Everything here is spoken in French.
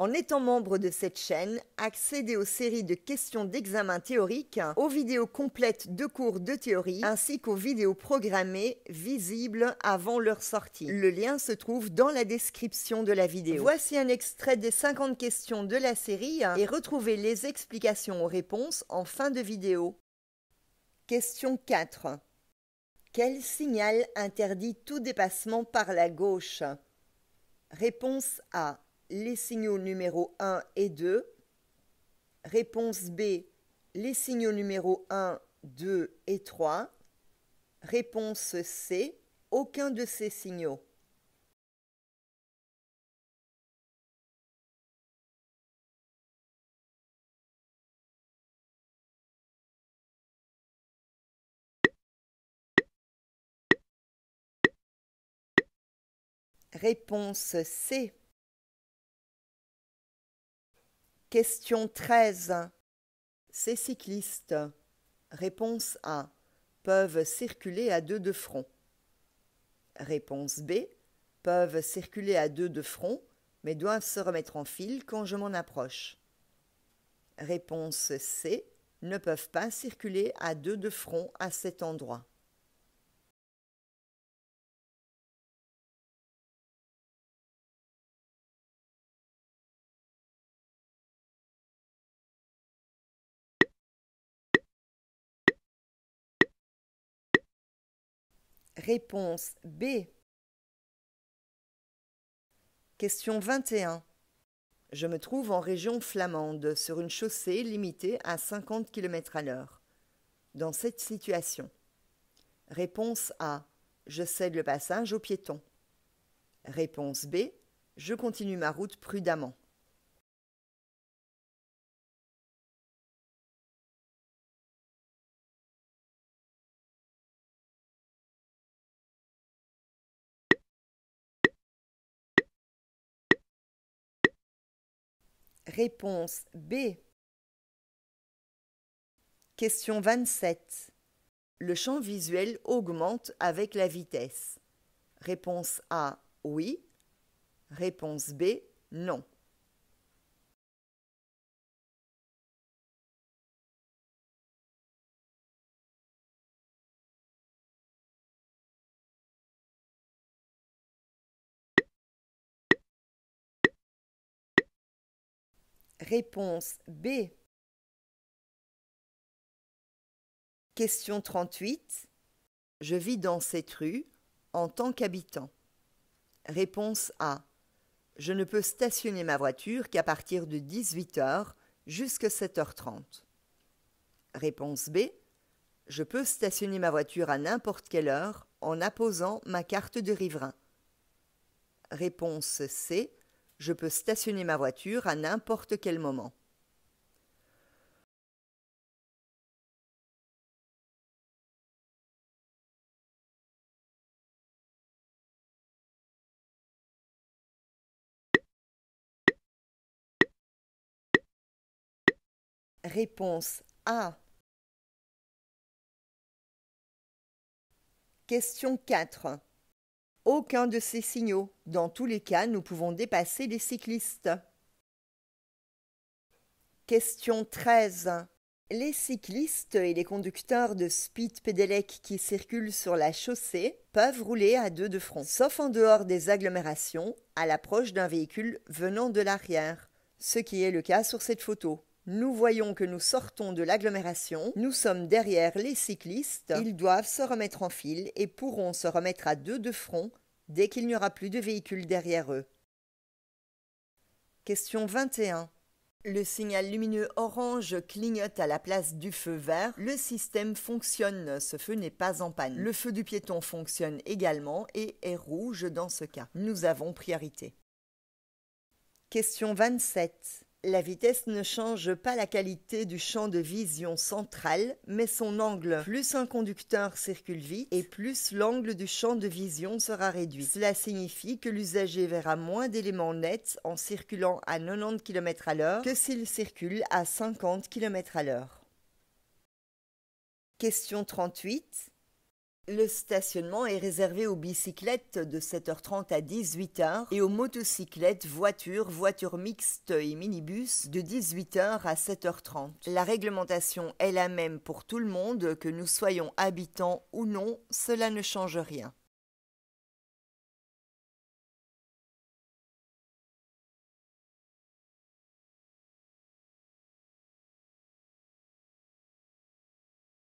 En étant membre de cette chaîne, accédez aux séries de questions d'examen théorique, aux vidéos complètes de cours de théorie, ainsi qu'aux vidéos programmées visibles avant leur sortie. Le lien se trouve dans la description de la vidéo. Voici un extrait des 50 questions de la série et retrouvez les explications aux réponses en fin de vidéo. Question 4. Quel signal interdit tout dépassement par la gauche? Réponse A les signaux numéro 1 et 2. Réponse B, les signaux numéro 1, 2 et 3. Réponse C, aucun de ces signaux. Réponse C. Question 13. Ces cyclistes, réponse A, peuvent circuler à deux de front. Réponse B, peuvent circuler à deux de front, mais doivent se remettre en file quand je m'en approche. Réponse C, ne peuvent pas circuler à deux de front à cet endroit. Réponse B. Question 21. Je me trouve en région flamande, sur une chaussée limitée à 50 km à l'heure. Dans cette situation. Réponse A. Je cède le passage aux piétons. Réponse B. Je continue ma route prudemment. Réponse B. Question 27. Le champ visuel augmente avec la vitesse. Réponse A. Oui. Réponse B. Non. Réponse B. Question 38. Je vis dans cette rue en tant qu'habitant. Réponse A. Je ne peux stationner ma voiture qu'à partir de 18h jusqu'à 7h30. Réponse B. Je peux stationner ma voiture à n'importe quelle heure en apposant ma carte de riverain. Réponse C je peux stationner ma voiture à n'importe quel moment. Réponse A. Question 4. Aucun de ces signaux. Dans tous les cas, nous pouvons dépasser les cyclistes. Question 13. Les cyclistes et les conducteurs de speed pedelec qui circulent sur la chaussée peuvent rouler à deux de front, sauf en dehors des agglomérations, à l'approche d'un véhicule venant de l'arrière, ce qui est le cas sur cette photo. Nous voyons que nous sortons de l'agglomération, nous sommes derrière les cyclistes, ils doivent se remettre en file et pourront se remettre à deux de front dès qu'il n'y aura plus de véhicules derrière eux. Question 21. Le signal lumineux orange clignote à la place du feu vert. Le système fonctionne, ce feu n'est pas en panne. Le feu du piéton fonctionne également et est rouge dans ce cas. Nous avons priorité. Question 27. La vitesse ne change pas la qualité du champ de vision central, mais son angle. Plus un conducteur circule vite, et plus l'angle du champ de vision sera réduit. Cela signifie que l'usager verra moins d'éléments nets en circulant à 90 km à l'heure que s'il circule à 50 km à l'heure. Question 38. Le stationnement est réservé aux bicyclettes de 7h30 à 18h et aux motocyclettes, voitures, voitures mixtes et minibus de 18h à 7h30. La réglementation est la même pour tout le monde, que nous soyons habitants ou non, cela ne change rien.